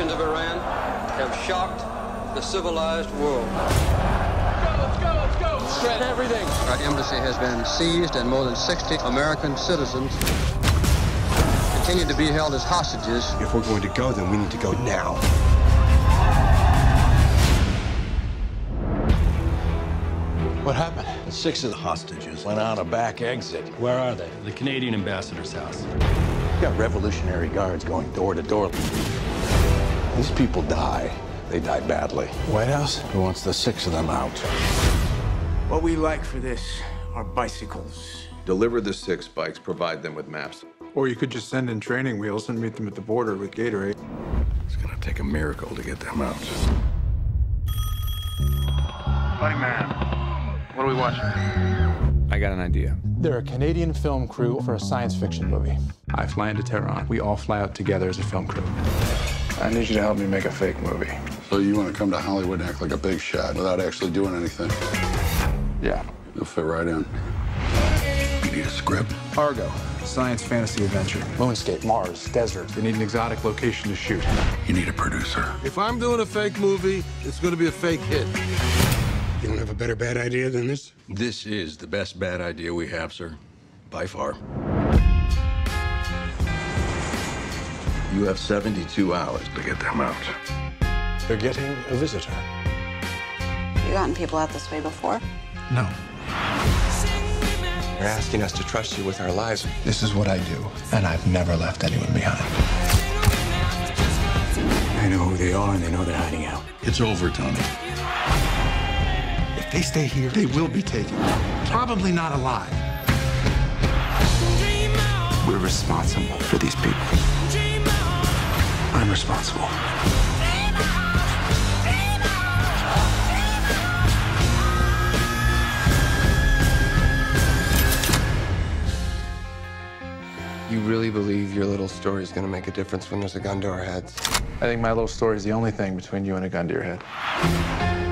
actions of Iran have shocked the civilized world. Let's go, let's go, let's go! Shred everything. Our embassy has been seized and more than 60 American citizens continue to be held as hostages. If we're going to go, then we need to go now. What happened? Six of the hostages went out a back exit. Where are they? The Canadian ambassador's house. You got Revolutionary Guards going door to door. These people die. They die badly. White House? Who wants the six of them out? What we like for this are bicycles. Deliver the six bikes, provide them with maps. Or you could just send in training wheels and meet them at the border with Gatorade. It's gonna take a miracle to get them out. Buddy man, what are we watching? I got an idea. They're a Canadian film crew for a science fiction movie. I fly into Tehran. We all fly out together as a film crew. I need you to help me make a fake movie. So you want to come to Hollywood and act like a big shot without actually doing anything? Yeah. You'll fit right in. You need a script? Argo, science fantasy adventure. Moonscape, Mars, desert. You need an exotic location to shoot. You need a producer. If I'm doing a fake movie, it's going to be a fake hit. You don't have a better bad idea than this? This is the best bad idea we have, sir. By far. You have 72 hours to get them out. They're getting a visitor. You gotten people out this way before? No. You're asking us to trust you with our lives. This is what I do, and I've never left anyone behind. I know who they are and they know they're hiding out. It's over, Tony. If they stay here, they will be taken. Probably not alive. We're responsible for these people. I'm responsible. You really believe your little story is going to make a difference when there's a gun to our heads? I think my little story is the only thing between you and a gun to your head.